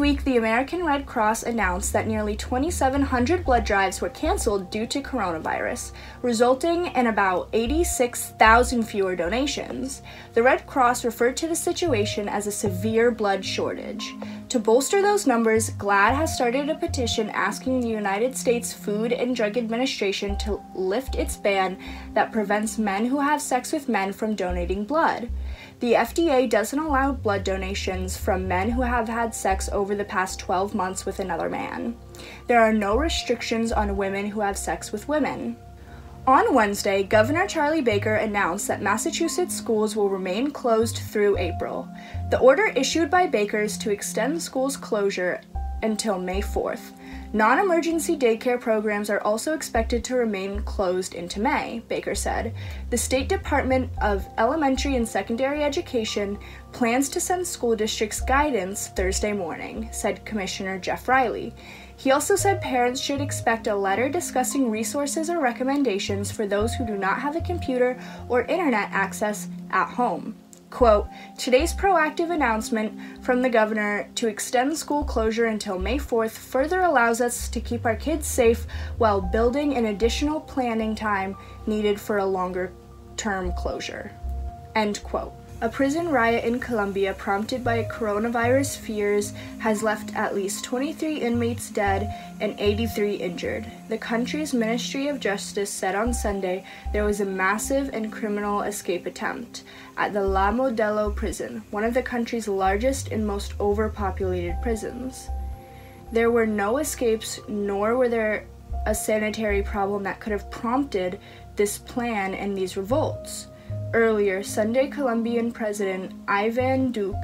Week, the American Red Cross announced that nearly 2,700 blood drives were canceled due to coronavirus, resulting in about 86,000 fewer donations. The Red Cross referred to the situation as a severe blood shortage. To bolster those numbers, GLAAD has started a petition asking the United States Food and Drug Administration to lift its ban that prevents men who have sex with men from donating blood. The FDA doesn't allow blood donations from men who have had sex over the past 12 months with another man. There are no restrictions on women who have sex with women. On Wednesday, Governor Charlie Baker announced that Massachusetts schools will remain closed through April. The order issued by Baker's to extend schools' closure until May 4th. Non emergency daycare programs are also expected to remain closed into May, Baker said. The State Department of Elementary and Secondary Education plans to send school districts guidance Thursday morning, said Commissioner Jeff Riley. He also said parents should expect a letter discussing resources or recommendations for those who do not have a computer or internet access at home. Quote, today's proactive announcement from the governor to extend school closure until May 4th further allows us to keep our kids safe while building an additional planning time needed for a longer term closure. End quote. A prison riot in Colombia prompted by coronavirus fears has left at least 23 inmates dead and 83 injured. The country's Ministry of Justice said on Sunday there was a massive and criminal escape attempt at the La Modelo prison, one of the country's largest and most overpopulated prisons. There were no escapes, nor were there a sanitary problem that could have prompted this plan and these revolts. Earlier, Sunday Colombian President Ivan Duque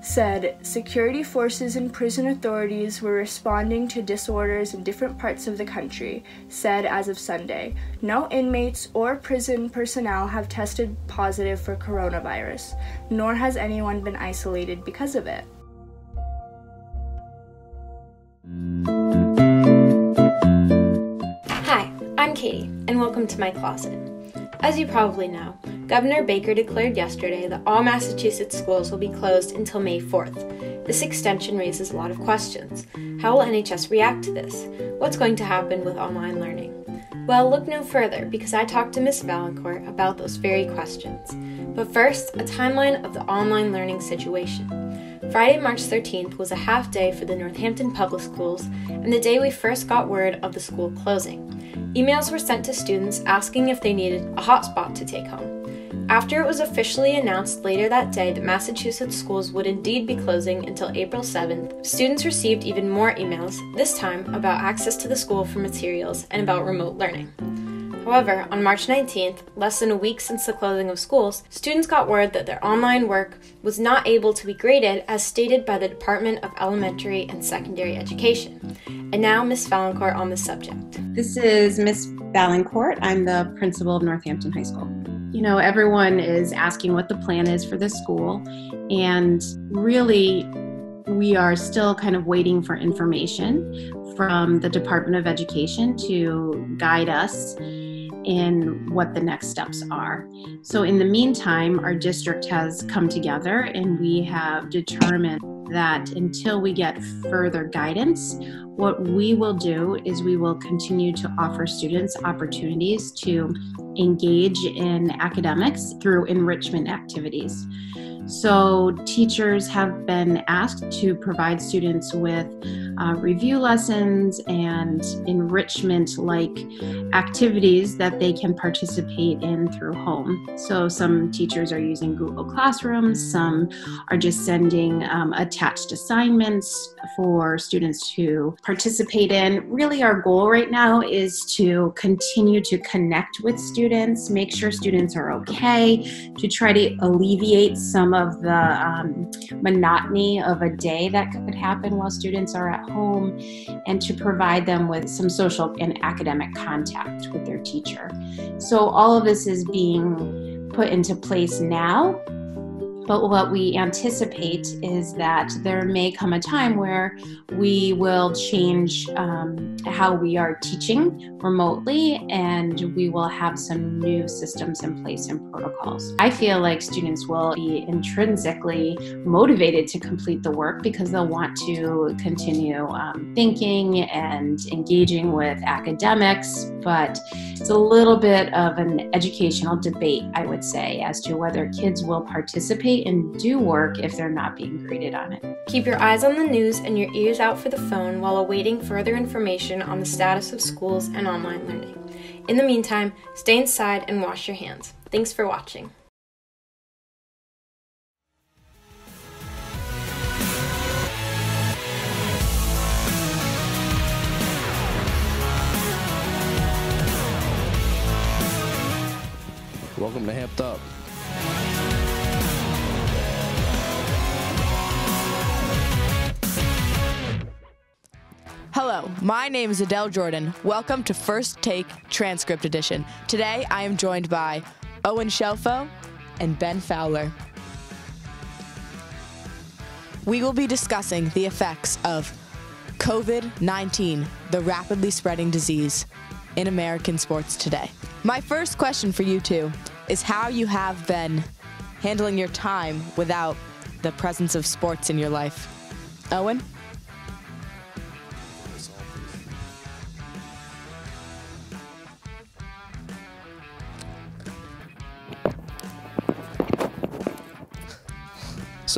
said security forces and prison authorities were responding to disorders in different parts of the country, said as of Sunday. No inmates or prison personnel have tested positive for coronavirus, nor has anyone been isolated because of it. Hi, I'm Katie, and welcome to my closet. As you probably know, Governor Baker declared yesterday that all Massachusetts schools will be closed until May 4th. This extension raises a lot of questions. How will NHS react to this? What's going to happen with online learning? Well, look no further because I talked to Ms. Vaillancourt about those very questions. But first, a timeline of the online learning situation. Friday, March 13th was a half day for the Northampton Public Schools and the day we first got word of the school closing. Emails were sent to students asking if they needed a hotspot to take home. After it was officially announced later that day that Massachusetts schools would indeed be closing until April 7th, students received even more emails, this time about access to the school for materials and about remote learning. However, on March 19th, less than a week since the closing of schools, students got word that their online work was not able to be graded as stated by the Department of Elementary and Secondary Education. And now, Ms. Vaillancourt on the subject. This is Ms. Vaillancourt. I'm the principal of Northampton High School. You know, everyone is asking what the plan is for this school, and really, we are still kind of waiting for information from the Department of Education to guide us in what the next steps are. So, in the meantime, our district has come together and we have determined that until we get further guidance, what we will do is we will continue to offer students opportunities to engage in academics through enrichment activities. So, teachers have been asked to provide students with uh, review lessons and enrichment like activities that they can participate in through home. So, some teachers are using Google Classrooms, some are just sending um, attached assignments for students to participate in. Really, our goal right now is to continue to connect with students, make sure students are okay, to try to alleviate some of the um, monotony of a day that could happen while students are at home, and to provide them with some social and academic contact with their teacher. So, all of this is being put into place now. But what we anticipate is that there may come a time where we will change um, how we are teaching remotely and we will have some new systems in place and protocols. I feel like students will be intrinsically motivated to complete the work because they'll want to continue um, thinking and engaging with academics, but it's a little bit of an educational debate, I would say, as to whether kids will participate and do work if they're not being graded on it. Keep your eyes on the news and your ears out for the phone while awaiting further information on the status of schools and online learning. In the meantime, stay inside and wash your hands. Thanks for watching. Welcome to Hamped Up. Hello, my name is Adele Jordan. Welcome to First Take Transcript Edition. Today I am joined by Owen Shelfo and Ben Fowler. We will be discussing the effects of COVID 19, the rapidly spreading disease, in American sports today. My first question for you two is how you have been handling your time without the presence of sports in your life. Owen?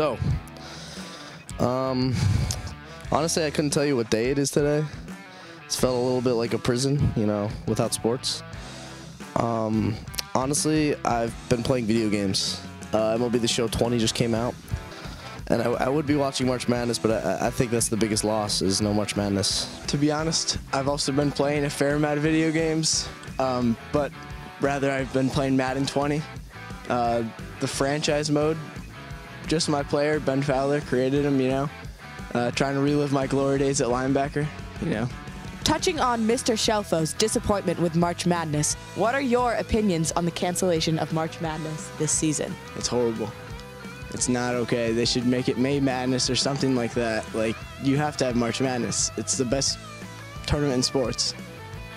So, um, honestly, I couldn't tell you what day it is today. It's felt a little bit like a prison, you know, without sports. Um, honestly, I've been playing video games. Uh, MLB The Show 20 just came out, and I, I would be watching March Madness, but I, I think that's the biggest loss is no March Madness. To be honest, I've also been playing a fair amount of video games, um, but rather I've been playing Madden 20. Uh, the franchise mode, just my player, Ben Fowler, created him, you know. Uh, trying to relive my glory days at linebacker, you know. Touching on Mr. Shelfo's disappointment with March Madness, what are your opinions on the cancellation of March Madness this season? It's horrible. It's not okay. They should make it May Madness or something like that. Like, you have to have March Madness. It's the best tournament in sports.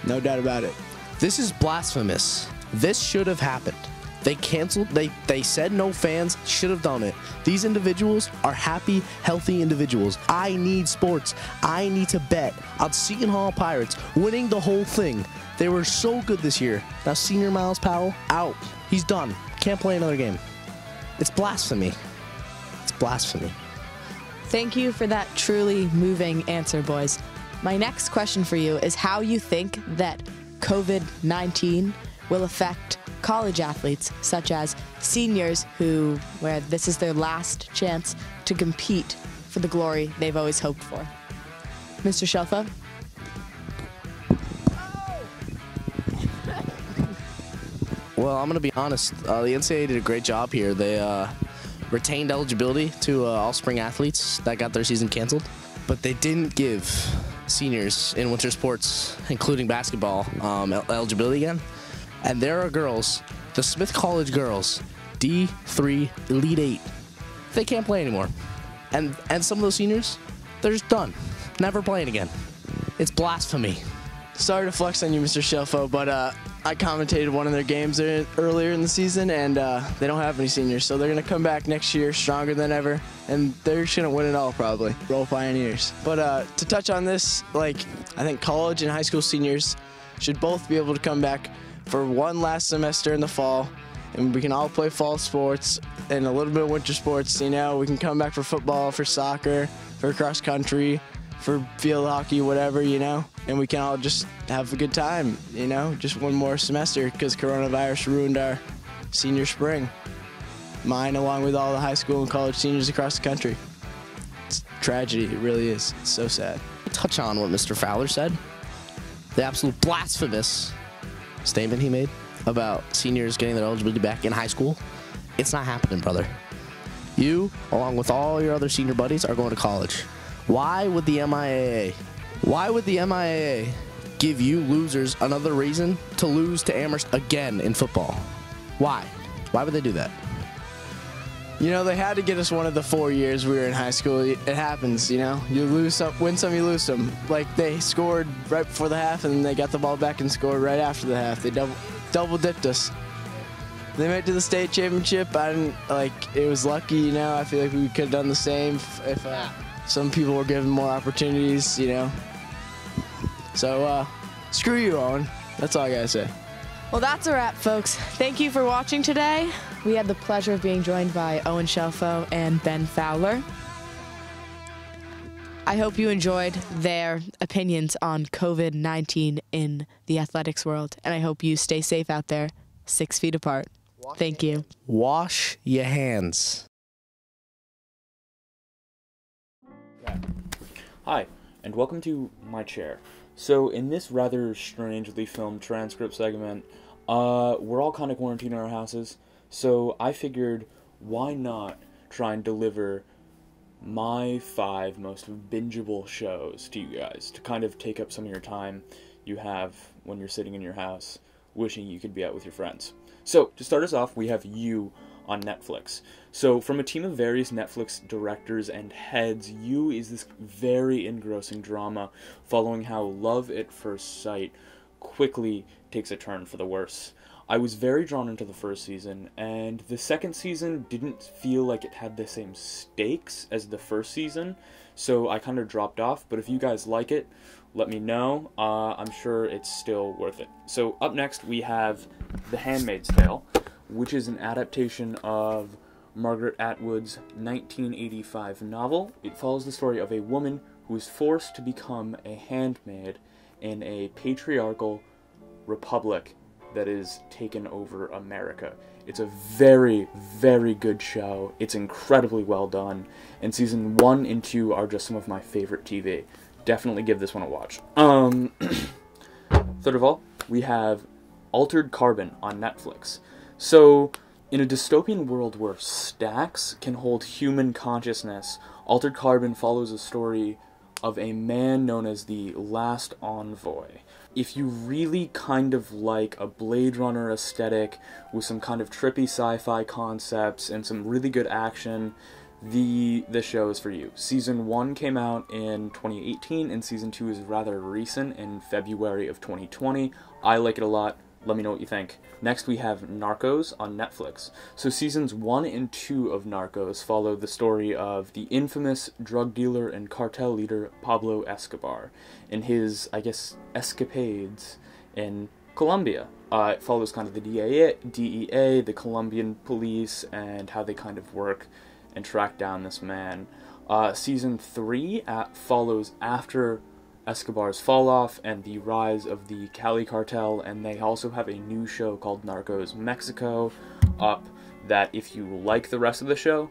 No doubt about it. This is blasphemous. This should have happened. They canceled. They they said no fans. Should have done it. These individuals are happy, healthy individuals. I need sports. I need to bet on Seton Hall Pirates winning the whole thing. They were so good this year. Now Senior Myles Powell out. He's done. Can't play another game. It's blasphemy. It's blasphemy. Thank you for that truly moving answer, boys. My next question for you is how you think that COVID 19 will affect college athletes, such as seniors who, where this is their last chance to compete for the glory they've always hoped for. Mr. Shelfo? Well, I'm going to be honest. Uh, the NCAA did a great job here. They uh, retained eligibility to uh, all spring athletes that got their season canceled, but they didn't give seniors in winter sports, including basketball, um, el- eligibility again. And there are girls, the Smith College girls, D3 Elite 8. They can't play anymore. And and some of those seniors, they're just done. Never playing again. It's blasphemy. Sorry to flex on you, Mr. Shelfo, but uh, I commentated one of their games earlier in the season, and uh, they don't have any seniors, so they're going to come back next year stronger than ever, and they're going to win it all probably. Roll Pioneers. But uh, to touch on this, like I think college and high school seniors should both be able to come back for one last semester in the fall, and we can all play fall sports and a little bit of winter sports. You know, we can come back for football, for soccer, for cross country, for field hockey, whatever. You know, and we can all just have a good time. You know, just one more semester because coronavirus ruined our senior spring. Mine, along with all the high school and college seniors across the country. It's tragedy. It really is. It's so sad. touch on what Mr. Fowler said. The absolute blasphemous statement he made about seniors getting their eligibility back in high school. It's not happening, brother. You, along with all your other senior buddies, are going to college. Why would the MIAA, why would the MIAA give you losers another reason to lose to Amherst again in football? Why? Why would they do that? You know, they had to get us one of the four years we were in high school. It happens, you know. You lose some, win some, you lose some. Like they scored right before the half, and then they got the ball back and scored right after the half. They double double dipped us. They made it to the state championship. I didn't like. It was lucky, you know. I feel like we could have done the same if, if uh, some people were given more opportunities, you know. So, uh, screw you, Owen. That's all I gotta say. Well, that's a wrap, folks. Thank you for watching today. We had the pleasure of being joined by Owen Shelfo and Ben Fowler. I hope you enjoyed their opinions on COVID 19 in the athletics world, and I hope you stay safe out there, six feet apart. Thank you. Wash your hands. Hi, and welcome to my chair. So, in this rather strangely filmed transcript segment, uh, we're all kind of quarantined in our houses, so I figured why not try and deliver my five most bingeable shows to you guys to kind of take up some of your time you have when you're sitting in your house wishing you could be out with your friends. So, to start us off, we have You on Netflix. So, from a team of various Netflix directors and heads, You is this very engrossing drama following how love at first sight quickly takes a turn for the worse. I was very drawn into the first season, and the second season didn't feel like it had the same stakes as the first season, so I kind of dropped off. But if you guys like it, let me know. Uh, I'm sure it's still worth it. So, up next, we have The Handmaid's Tale, which is an adaptation of Margaret Atwood's 1985 novel. It follows the story of a woman who is forced to become a handmaid in a patriarchal republic that is taken over America. It's a very, very good show. It's incredibly well done. And season one and two are just some of my favorite TV. Definitely give this one a watch. Um, third of all, we have Altered Carbon on Netflix. So, in a dystopian world where stacks can hold human consciousness, Altered Carbon follows a story of a man known as the Last Envoy. If you really kind of like a Blade Runner aesthetic with some kind of trippy sci-fi concepts and some really good action, the the show is for you. Season 1 came out in 2018 and season 2 is rather recent in February of 2020. I like it a lot. Let me know what you think. Next, we have Narcos on Netflix. So, seasons one and two of Narcos follow the story of the infamous drug dealer and cartel leader Pablo Escobar and his, I guess, escapades in Colombia. Uh, it follows kind of the DEA, DEA, the Colombian police, and how they kind of work and track down this man. Uh, season three at, follows after Escobar's fall off and the rise of the Cali cartel, and they also have a new show called Narcos Mexico up that if you like the rest of the show,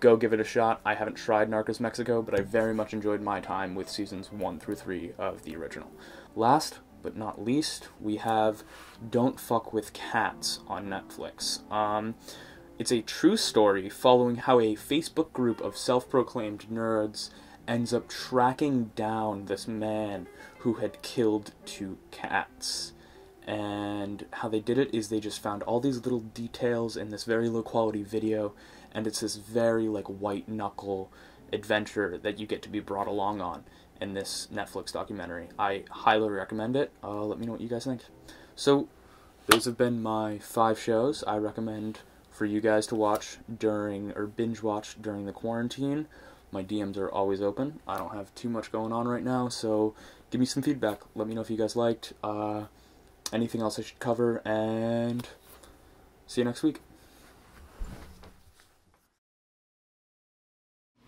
go give it a shot. I haven't tried Narcos Mexico, but I very much enjoyed my time with seasons 1 through 3 of the original. Last but not least, we have Don't Fuck with Cats on Netflix. Um, it's a true story following how a Facebook group of self proclaimed nerds ends up tracking down this man who had killed two cats. And how they did it is they just found all these little details in this very low quality video, and it's this very like white knuckle adventure that you get to be brought along on in this Netflix documentary. I highly recommend it. Uh, let me know what you guys think. So, those have been my five shows I recommend for you guys to watch during or binge watch during the quarantine. My DMs are always open. I don't have too much going on right now, so give me some feedback. Let me know if you guys liked uh, anything else I should cover, and see you next week.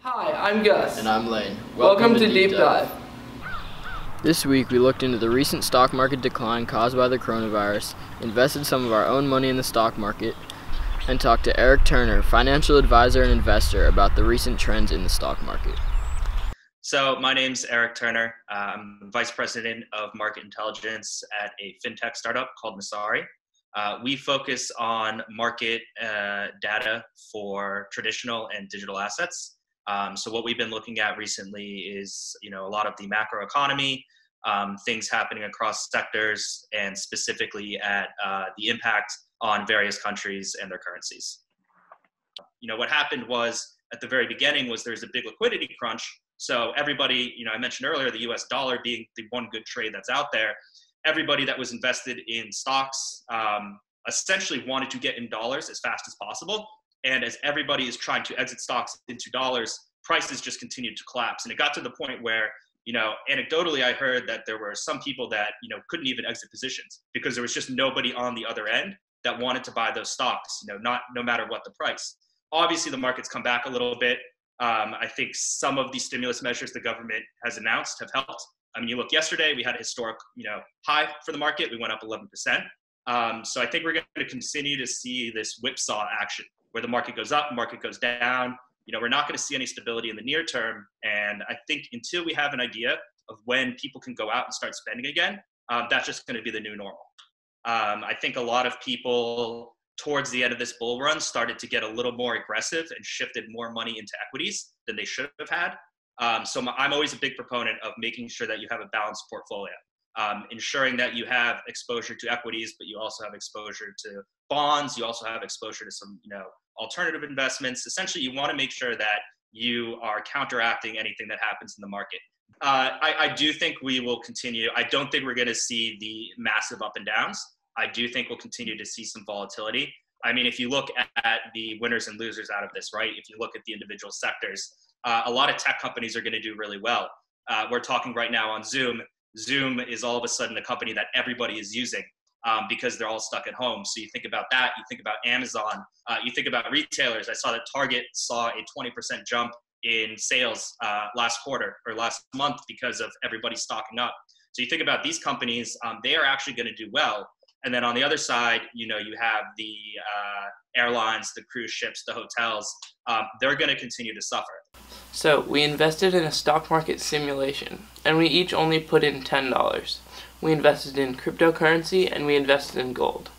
Hi, I'm Gus. And I'm Lane. Welcome, to, Deep Dive. This week we looked into the recent stock market decline caused by the coronavirus, invested some of our own money in the stock market, and talk to Eric Turner, financial advisor and investor, about the recent trends in the stock market. So, my name's Eric Turner. Uh, I'm vice president of market intelligence at a fintech startup called Messari. Uh, we focus on market uh, data for traditional and digital assets. Um, so, what we've been looking at recently is, you know, a lot of the macro economy, um, things happening across sectors, and specifically at uh, the impact on various countries and their currencies. You know, what happened was at the very beginning was there's a big liquidity crunch. So everybody, you know, I mentioned earlier the U.S. dollar being the one good trade that's out there. Everybody that was invested in stocks um, essentially wanted to get in dollars as fast as possible. And as everybody is trying to exit stocks into dollars, prices just continued to collapse. And it got to the point where, you know, anecdotally, I heard that there were some people that, you know, couldn't even exit positions because there was just nobody on the other end that wanted to buy those stocks, you know, not no matter what the price. Obviously, the market's come back a little bit. Um, I think some of the stimulus measures the government has announced have helped. I mean, you look yesterday, we had a historic, you know, high for the market. We went up 11%. Um, so I think we're going to continue to see this whipsaw action where the market goes up, market goes down. You know, we're not going to see any stability in the near term. And I think until we have an idea of when people can go out and start spending again, um, that's just going to be the new normal. Um, I think a lot of people towards the end of this bull run started to get a little more aggressive and shifted more money into equities than they should have had. Um, so I'm always a big proponent of making sure that you have a balanced portfolio um, ensuring that you have exposure to equities, but you also have exposure to bonds. You also have exposure to some, you know, alternative investments. Essentially, you want to make sure that you are counteracting anything that happens in the market. Uh, I, I do think we will continue. I don't think we're going to see the massive up and downs. I do think we'll continue to see some volatility. I mean, if you look at the winners and losers out of this, right? If you look at the individual sectors, uh, a lot of tech companies are going to do really well. Uh, we're talking right now on Zoom. Zoom is all of a sudden a company that everybody is using um, because they're all stuck at home. So you think about that. You think about Amazon. Uh, you think about retailers. I saw that Target saw a 20% jump in sales uh, last quarter or last month because of everybody stocking up. So you think about these companies, um, they are actually going to do well. And then on the other side, you know, you have the uh, airlines, the cruise ships, the hotels. Um, they're going to continue to suffer. So we invested in a stock market simulation, and we each only put in $10. We invested in cryptocurrency and we invested in gold.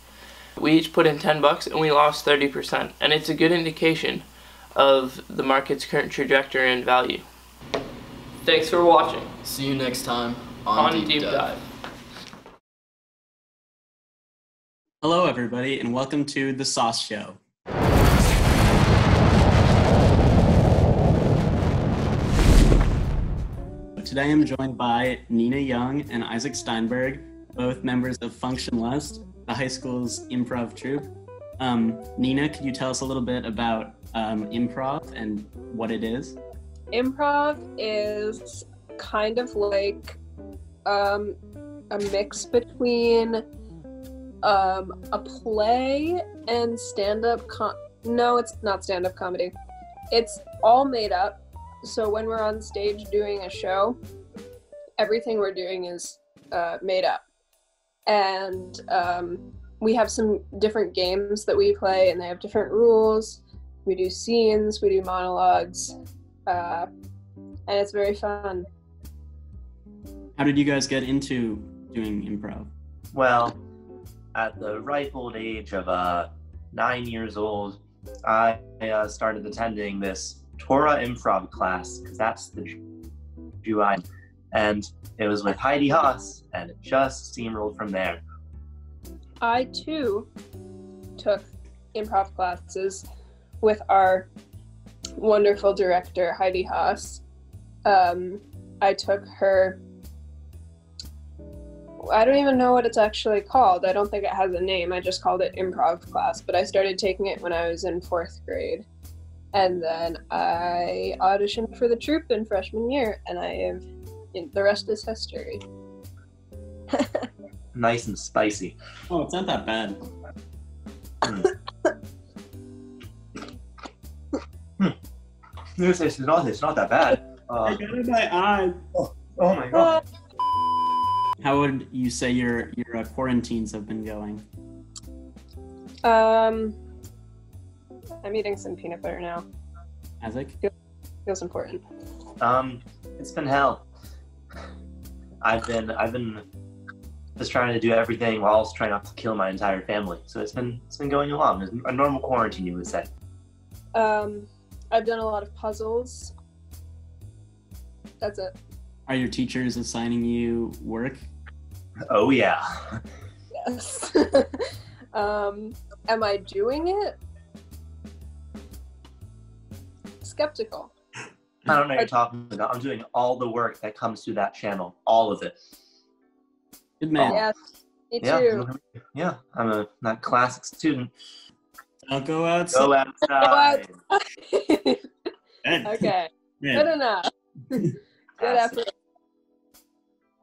We each put in 10 bucks and we lost 30%, and it's a good indication of the market's current trajectory and value. Thanks for watching. See you next time on, on Deep, Deep Dive. Dive. Hello, everybody, and welcome to The Sauce Show. Today I'm joined by Nina Young and Isaac Steinberg, both members of Funktionlust, the high school's improv troupe. Um, Nina, could you tell us a little bit about um, improv and what it is? Improv is kind of like um, a mix between um, a play and stand up. Com- no, it's not stand up comedy. It's all made up so when we're on stage doing a show, everything we're doing is uh, made up, and um, we have some different games that we play, and they have different rules. We do scenes, we do monologues, uh, and it's very fun. How did you guys get into doing improv? Well, at the ripe old age of uh, nine years old, I uh, started attending this Torah improv class because that's the Jew I and it was with Heidi Haas, and it just steamrolled from there. I too took improv classes with our wonderful director Heidi Haas. Um, I took her. I don't even know what it's actually called. I don't think it has a name. I just called it improv class, but I started taking it when I was in fourth grade. And then I auditioned for the troupe in freshman year, and I have the rest is history. nice and spicy. Oh, it's not that bad. hmm. This is not. It's not that bad. Uh, I got it in my eye. Oh, oh my god. How would you say your your uh, quarantines have been going? Um, I'm eating some peanut butter now. Isaac? Feels important. Um, it's been hell. I've been I've been just trying to do everything while also trying not to kill my entire family. So it's been it's been going along. It's a normal quarantine, you would say. Um, I've done a lot of puzzles. That's it. Are your teachers assigning you work? Oh yeah. Yes. um, am I doing it? skeptical. I don't know what you're talking about. I'm doing all the work that comes through that channel, all of it. Good man. Yes, me Yeah, too. yeah. I'm a not classic student. Don't go outside. Go outside. okay, Man. good enough. good effort.